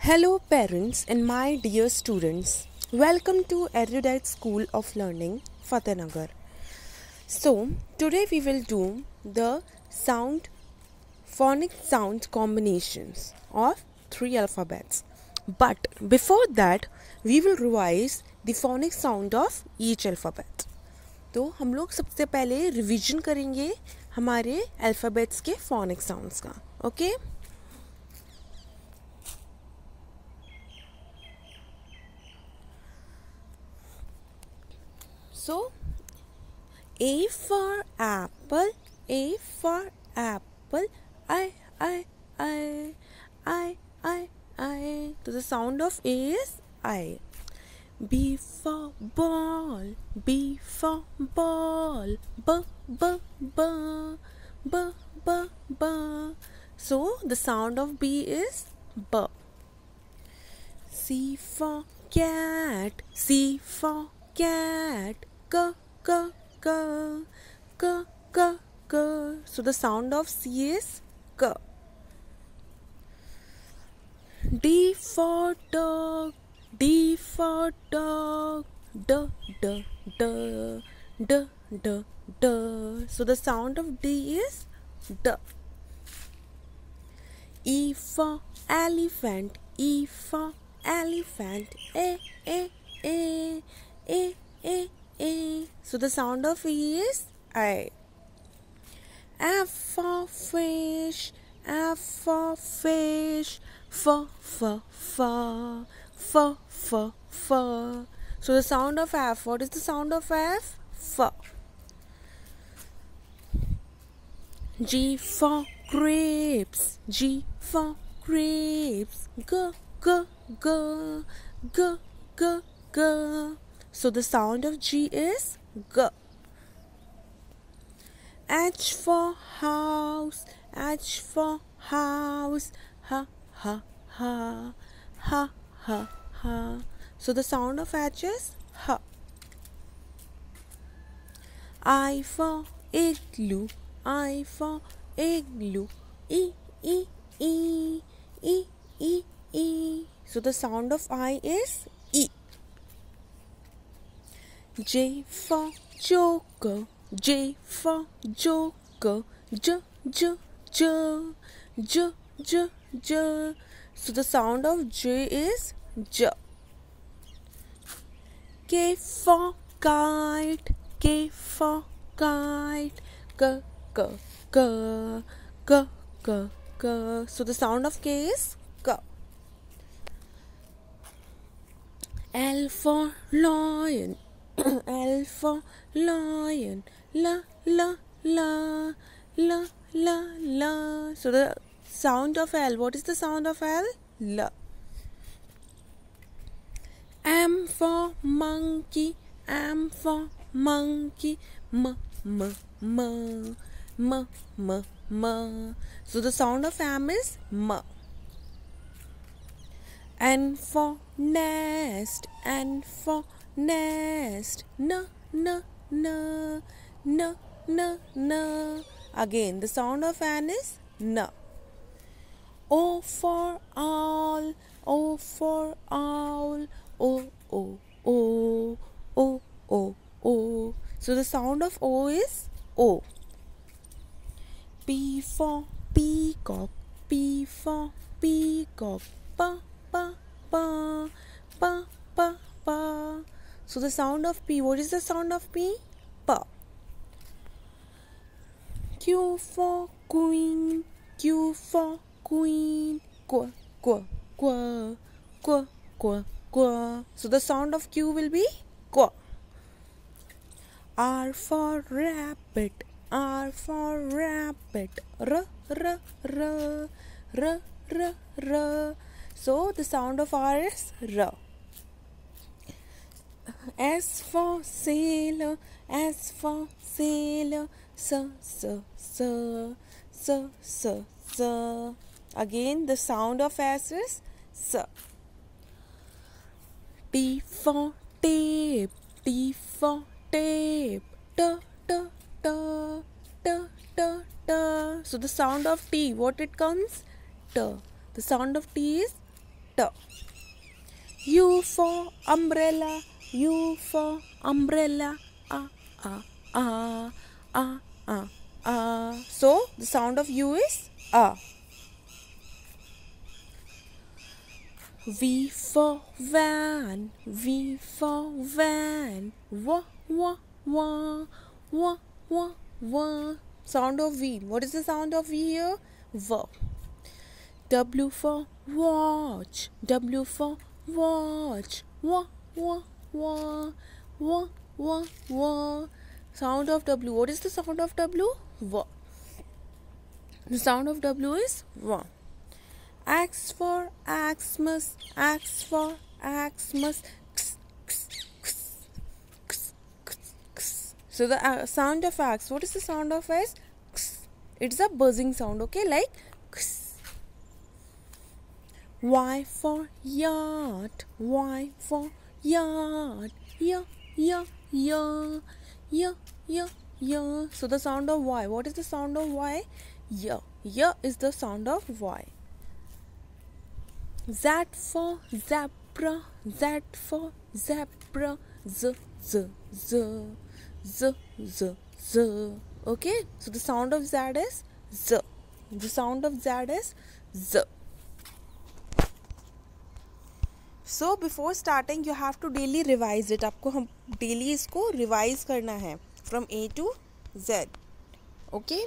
Hello parents and my dear students welcome to Erudite school of learning Fatehnagar so today we will do the sound phonic sound combinations of three alphabets but before that we will revise the phonic sound of each alphabet तो हम लोग सबसे पहले revision करेंगे हमारे alphabets के phonic sounds का okay okay? So, A for apple, A for apple, I, I, I, I, I, I. So the sound of A is I. B for ball, B for ball, B, B, B, B, B, B. So the sound of B is B. C for cat, C for cat, G, G, G, G, G, G. So the sound of C is G. D for dog, D for dog, D, D, D, D, D, D. So the sound of D is D. E for elephant, E for elephant, A, A, A, A, A, A. So the sound of E is I. F for fish, F for fish, F, for F, F, F, F. So the sound of F, what is the sound of F? F. G for grapes, G for grapes, G, G, G, G, G, G. So the sound of G is G. H for house, H for house, ha ha ha, ha ha ha. So the sound of H is ha. I for igloo, I for igloo, e e e e e e. So the sound of I is. J for joker, J for joker, J J J J J J. So the sound of J is J. K for kite, K for kite, K K K K K K. So the sound of K is K. L for lion, L for lion, la la la la la la. So the sound of L. What is the sound of L? La. M for monkey, M for monkey, m m m m m m. So the sound of M is m. N for nest, N for nest, n n n n n n. Again, the sound of N is n. O for owl, O for owl, O O O O O O. So the sound of O is O. P for peacock, P for peacock, pa pa pa pa pa pa. So the sound of P. What is the sound of P? Pa. Q for queen, Q for queen, qu qu qu qu qu qu. So the sound of Q will be qu. R for rabbit, R for rabbit, r r r r r r. So the sound of R is R. S for sailor, S for sailor, so, so, so, so, so, so. Again, the sound of S is S. T for tape, T for tape, T, T, T, T, T, T. So the sound of T, what it comes? T. The sound of T is T. T. U for umbrella, U for umbrella, ah, ah, ah, ah, ah, ah. So the sound of U is ah. V for van, V for van, wah, wah, wah, wah, wah, wah. Sound of V. What is the sound of V here? V. W for watch, W for watch. Wah, wah, wah, wah, wah, wah. Sound of W. What is the sound of W? Wah. The sound of W is wah. X for Xmas, X for Xmas. So the uh, sound of X. What is the sound of X? It's a buzzing sound. Okay, like. Y for yacht, Y for yacht, yeah, yeah, yeah, yeah, yeah, yeah. So the sound of Y. What is the sound of Y? Yeah, yeah is the sound of Y. Z for zebra, Z for zebra, Z, Z, Z, Z, Z, Z. Okay, so the sound of Z is Z. The sound of Z is Z. So before starting you have to daily revise it आपको हम daily इसको revise करना है from A to Z okay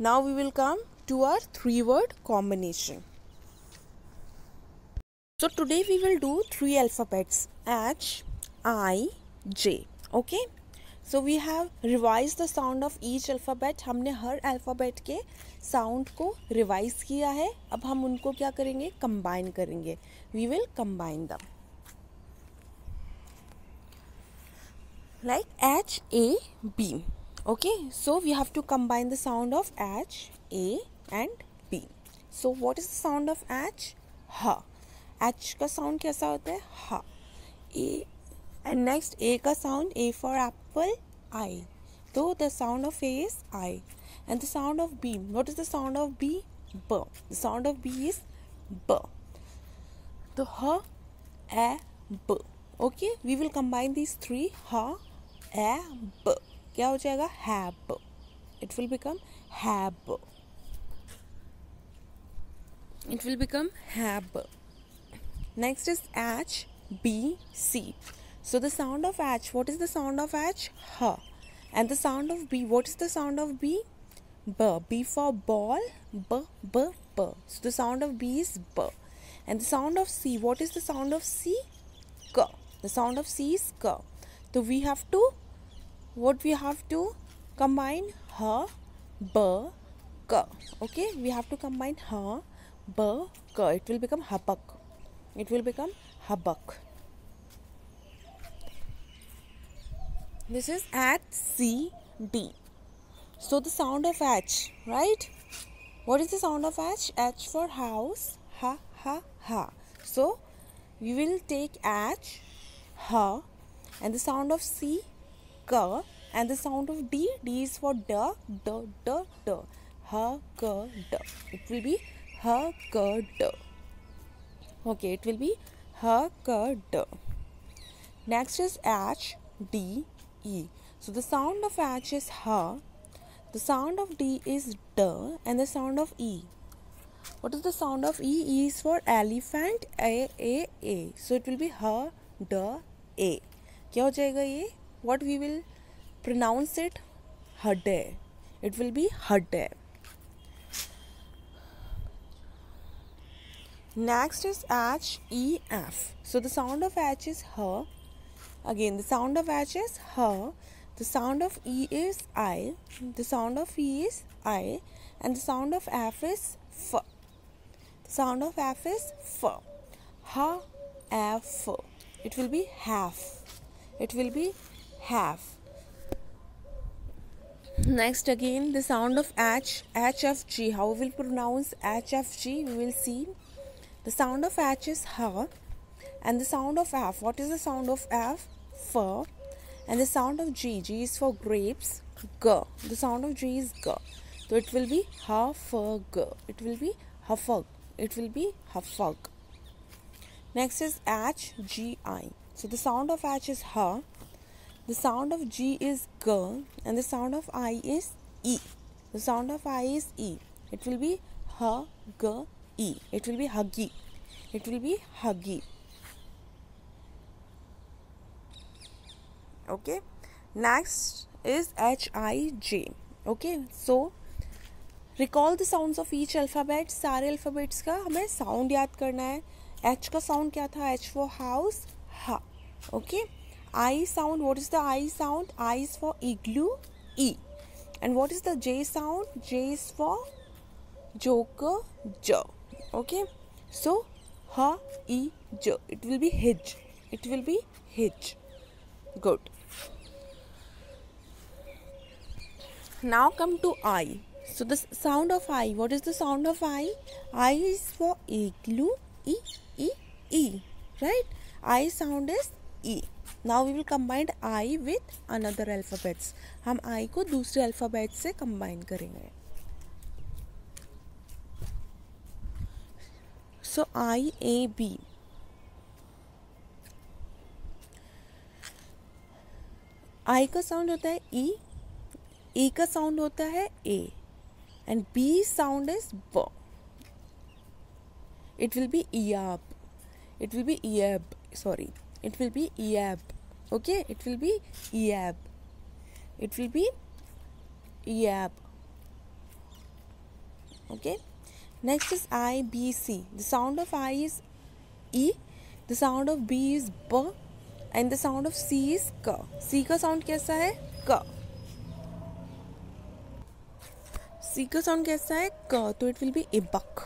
now we will come to our three word combination so, today we will do three alphabets. H, i, j. Okay? So, we have revised the sound of each alphabet. हमने हर alphabet के sound को revise किया है। अब हम उनको क्या करेंगे? कंबाइन करेंगे। We will combine them like H A B okay so we have to combine the sound of H A and B so what is the sound of H ह एच का साउंड कैसा होता है? ह and next A का sound A for apple आई तो the sound of A is I And the sound of B. What is the sound of B? B. The sound of B is B. The H, A, B. Okay, we will combine these three H, A, B. क्या हो जाएगा have it will become have it will become have next is h b c so the sound of h what is the sound of h h and the sound of b what is the sound of b B. B for ball. B, B, B. So the sound of B is B. And the sound of C. What is the sound of C? K. The sound of C is K. So we have to, what we have to combine H, B, K. Okay, we have to combine H, B, K. It will become habak. It will become habak. This is at C, D. So the sound of H, right? What is the sound of H? H for house. Ha ha ha. So we will take H, ha, and the sound of C, ka, and the sound of D. D is for da, da, da, da. Ha, ka, da. It will be ha, ka, da. Okay, it will be ha, ka, da. Next is H, D, E. So the sound of H is ha the sound of D is D and the sound of E. What is the sound of E? E is for elephant. A, A, A. So it will be H, D, A. क्या हो जाएगा ये? What we will pronounce it? Hade. It will be Hade. Next is H, E, F. So the sound of H is H. Again, the sound of H is H the sound of E is I, the sound of E is I, and the sound of F is F. The sound of F is F. Ha, F. It will be half. It will be half. Next again the sound of H, HFG. How we will pronounce HFG? We will see. The sound of H is H and the sound of F. What is the sound of F? F and the sound of G, G is for grapes, G. The sound of G is G. So it will be hafag. It will be hafag. It will be hafag. Next is H, G, I. So the sound of H is H, the sound of G is G, and the sound of I is E. The sound of I is E. It will be H, G, E. It will be huggy. It will be huggy. Okay. Next is H, I, J. Okay. So recall the sounds of each alphabet सारे alphabets का हमें sound याद करना है। H का sound क्या था? H for house हा okay I sound what is the I sound I is for igloo E and what is the J sound J is for joker ज ओके सो ह ई j. It will be hij it will be hij good. Now come to i so the sound of I, what is the sound of I? I is for igloo, E, E, E, right? I sound is E. Now we will combine I with another alphabets. हम I को दूसरे alphabet से combine करेंगे सो आई A B I का sound होता है ई e, A का sound होता है ए एंड बी साउंड इज़ ब इट विल बी ईप इट विल बी एब सॉरी इट विल बी ई एब ओके इट विल बी एब इट विल बी एब okay next is I B C the sound of I is E the sound of B is ब and the sound of C is क C का sound कैसा है? क C का sound कैसा है क तो इट विल बी इबक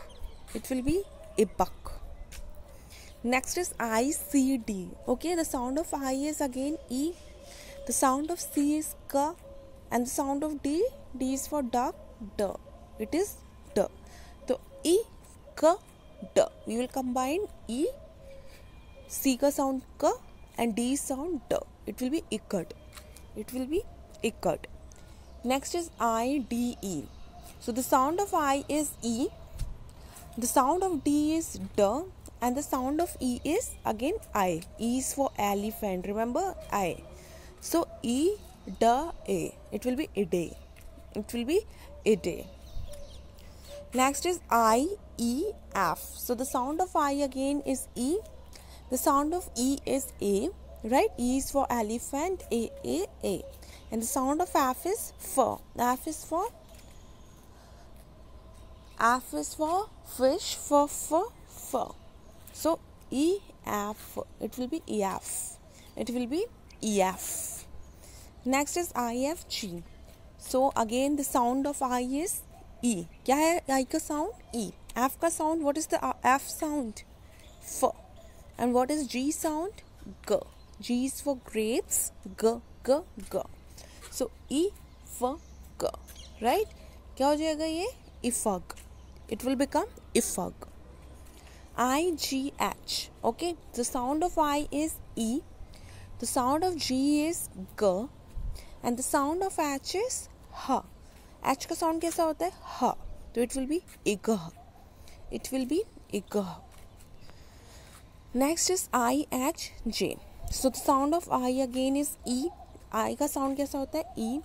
it will be इबक next is I C D okay the sound of I is again E the sound of C is क and the sound of D D is for duck ड it is ड तो ई क ड we will combine E C का sound क and D sound D. It will be ikad. It will be ikad. Next is I D E. So the sound of I is E, the sound of D is D, and the sound of E is again I. E is for elephant, remember I. So E, D, A. It will be ide. It will be ide. Next is I, E, F. So the sound of I again is E. The sound of E is A, right? E is for elephant, A, A, A. And the sound of F is F. F is for F is for fish, for for for. So E F. It will be EF. It will be EF. Next is IFG. So again the sound of I is E. क्या है I का sound? E. F का sound? What is the F sound? F. And what is G sound? G. G is for grapes. G G G. So E F G. Right? क्या हो जाएगा ये? इफग it will become ifag. I G H. Okay, the sound of I is E, the sound of G is G, and the sound of H is H. H का sound कैसा होता है H. तो it will be igh. It will be igh. Next is I H J. So the sound of I again is E. I का sound कैसा होता है E.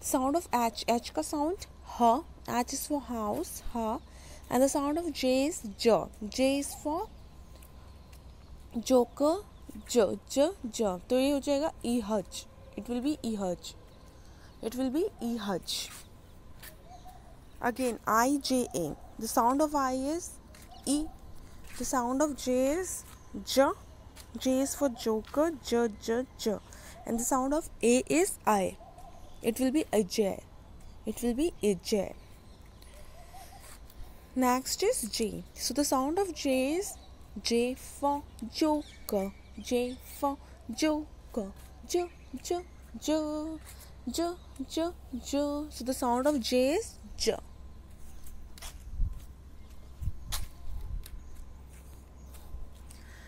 The sound of H. H का sound H. H is for house. H. and the sound of J is J. J is for joker j j j तो ये हो जाएगा ई हज इट विल बी ई हज इट विल बी ई हज again i j a the sound of i is e the sound of j is j j is for joker j j j and the sound of a is i it will be a j it will be a j Next is J. So the sound of J is J for Joker, J for Joker, J, J, J, J, J, J. So the sound of J is J.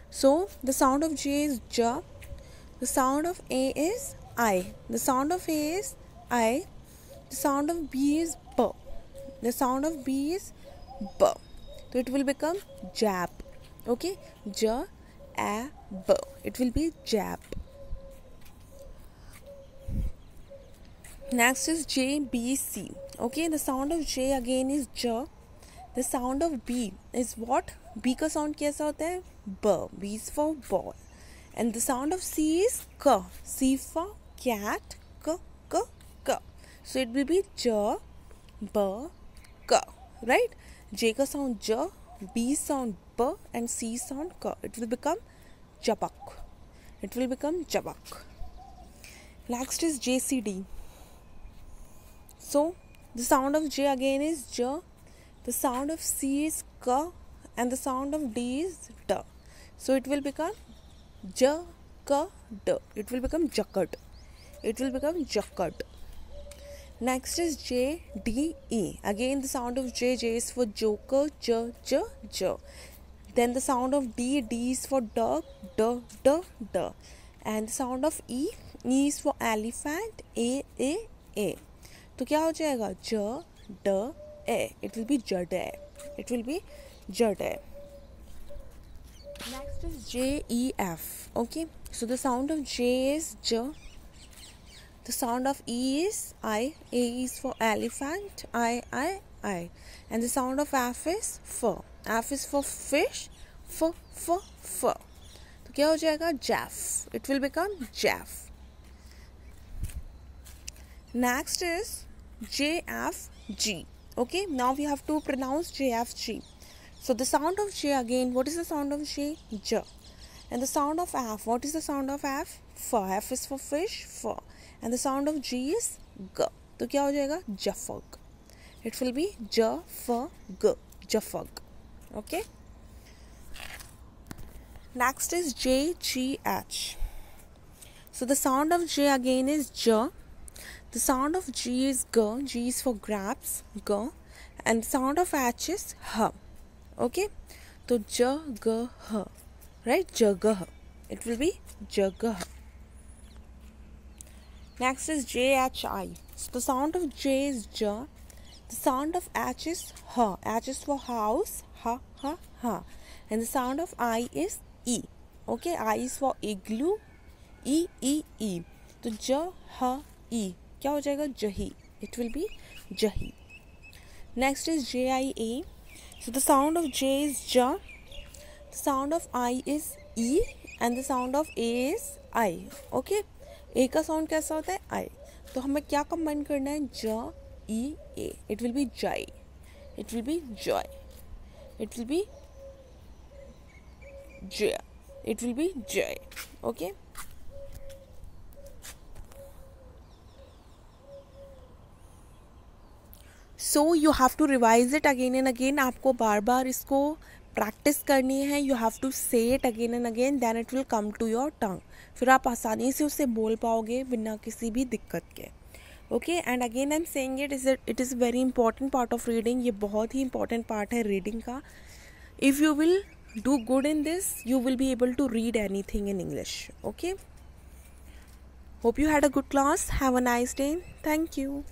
So the sound of J is J. The sound of A is I. The sound of A is I. The sound of B is B. The sound of B is b. So it will become jab. Okay, j ab it will be jab next is j b c okay the sound of j again is j the sound of b is what b का sound कैसा होता है b b is for ball and the sound of c is k c for cat k k k so it will be j b k right J का sound j b sound b and c sound k it will become jabak it will become jabak next is jcd so the sound of j again is j the sound of C is K and the sound of D is D. So it will become J, K, D. It will become Jakat. It will become Jakat. Next is J, D, E. Again the sound of J, J is for Joker, J, J, J. Then the sound of D, D is for dog, D, D, D. And the sound of E, E is for elephant, A, A, A. तो क्या हो जाएगा ज ड a. It will be jade. It will be jade. Next is J E F. Okay. So the sound of J is J. The sound of E is I. A is for elephant. I I I. And the sound of F is F. F is for fish. F F F. तो क्या हो जाएगा जैफ it will become जैफ next is J F G okay now we have to pronounce jfg so the sound of j again what is the sound of j j and the sound of f what is the sound of f f f is for fish f and the sound of g is g तो क्या हो जाएगा जफग it will be j f g jafag okay next is j g h so the sound of j again is j the sound of G is G. G is for grabs. G. And the sound of H is H. Okay. So J, G, H. Right? J, G, H. It will be J, G, H. Next is J, H, I. So the sound of J is J. The sound of H is H. H is for house. H, H, H. And the sound of I is E. Okay. I is for igloo. E, E, E. So J, H, E. क्या हो जाएगा जही it will B जही next is J I A so the sound of J is ज the sound of I is E and the sound of A is I okay A का sound कैसा होता है? आई तो हमें क्या कंबाइन करना है? ज, ई, ए. इट विल बी जय it will be Joy it will be जय इट विल बी जय okay so you have to revise it again and again आपको बार बार इसको प्रैक्टिस करनी है you have to say it again and again then it will come to your tongue फिर आप आसानी से उसे बोल पाओगे बिना किसी भी दिक्कत के। Okay and again I am saying it is it is very important part of reading ये बहुत ही इंपॉर्टेंट पार्ट है रीडिंग का। If you will do good in this, you will be able to read anything in english. Okay? Hope you had a good class. Have a nice day. Thank you.